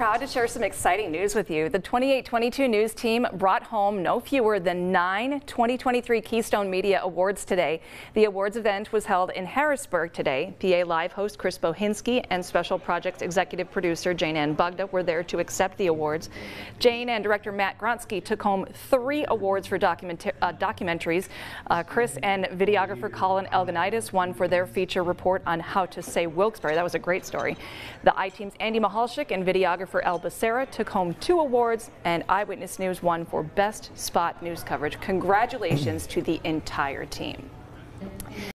proud to share some exciting news with you. The 2822 News team brought home no fewer than nine 2023 Keystone Media Awards today. The awards event was held in Harrisburg today. PA Live host Chris Bohinski and Special Projects executive producer Jane Ann Bugda were there to accept the awards. Jane and director Matt Gronsky took home three awards for document uh, documentaries. Uh, Chris and videographer Colin Elganitis won for their feature report on how to say Wilkes-Barre. That was a great story. The I-Team's Andy Mehalshick and videographer photographer El Becerra took home two awards, and Eyewitness News won for Best Spot News Coverage. Congratulations to the entire team.